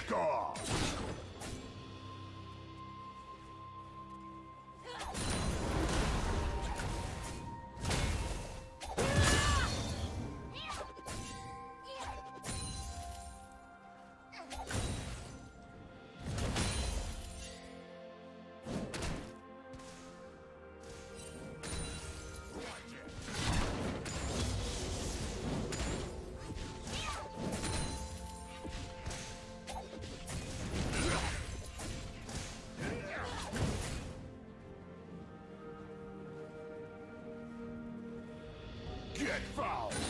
Атаку! Foul!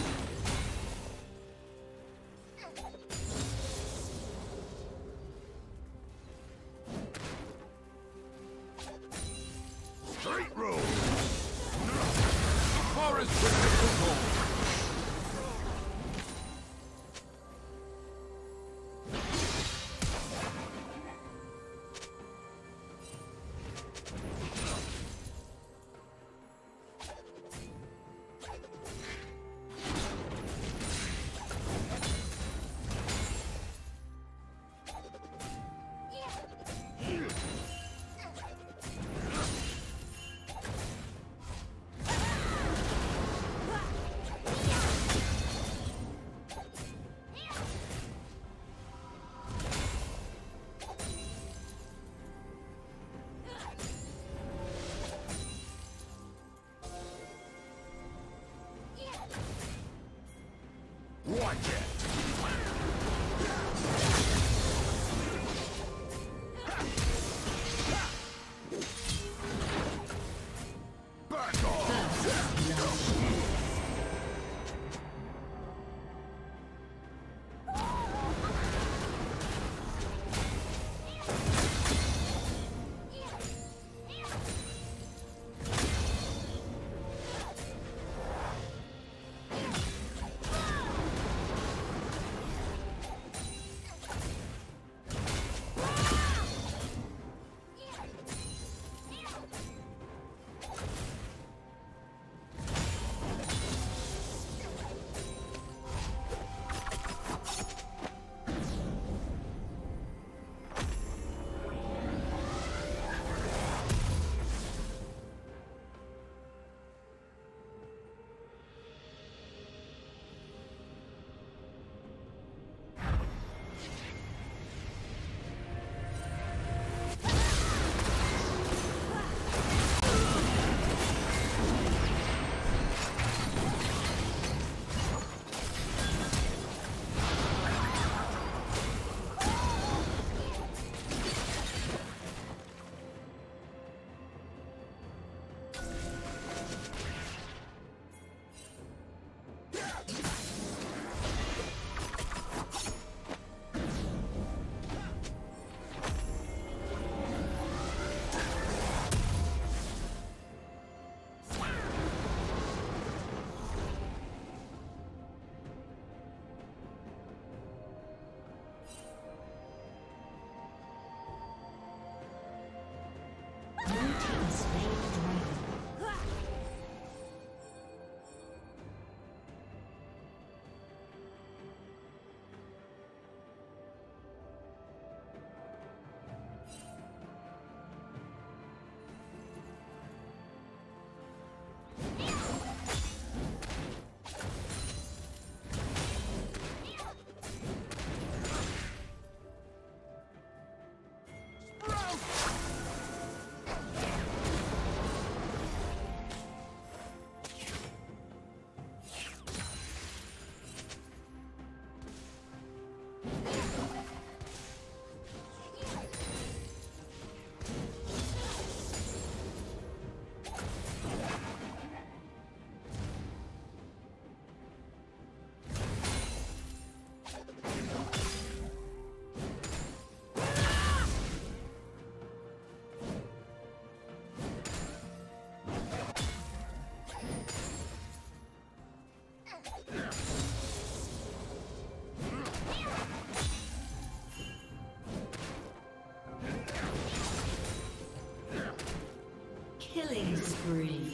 Spree.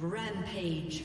Rampage.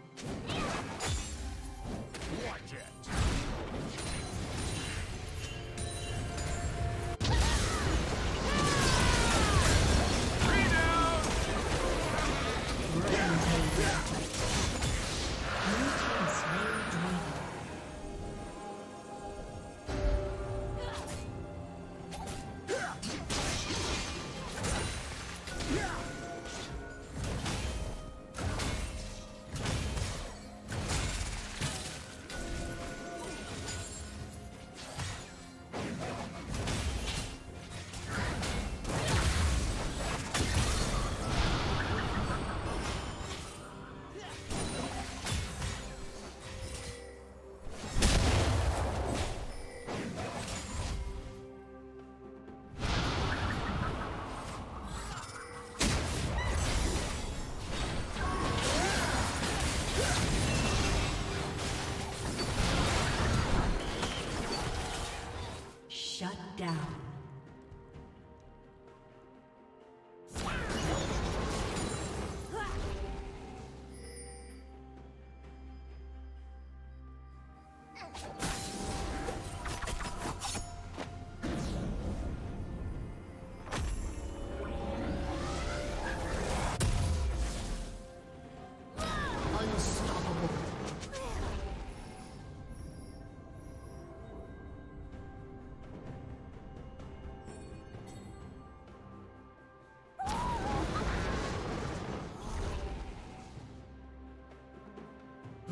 down.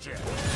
Watch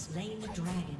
slain the dragon.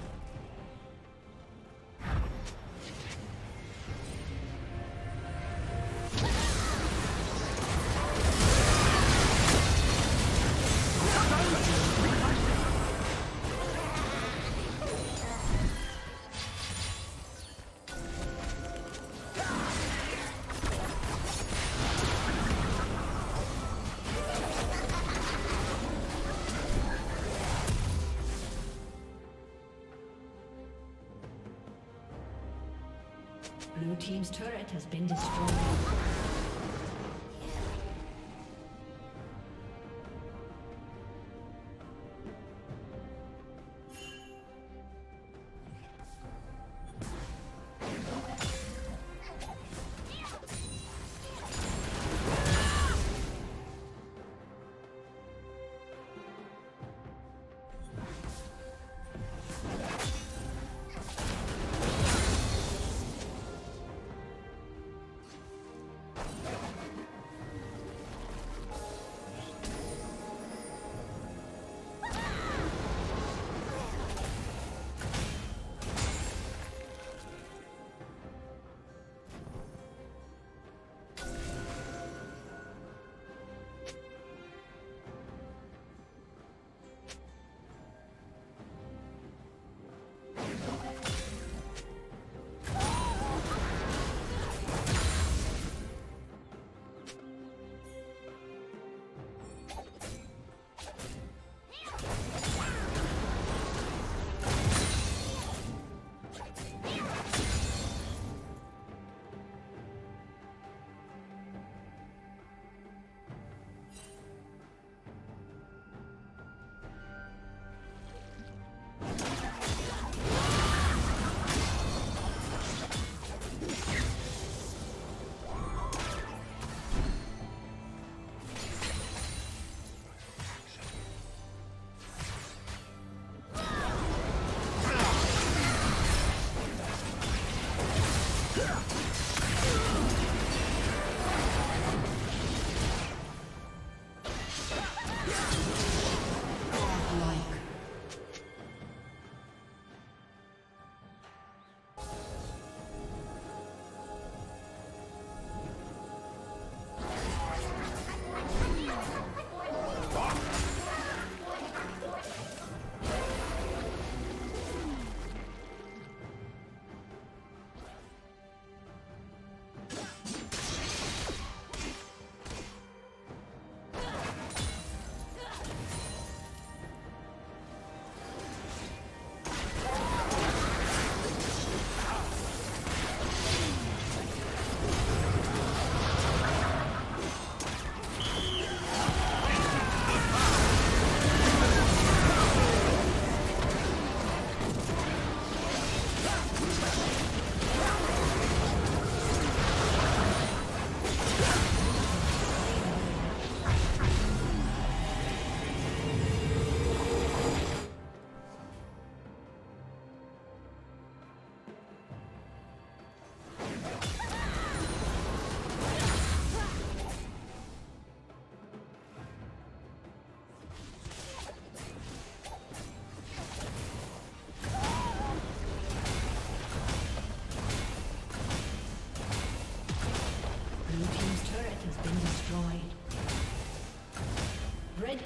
Been destroyed.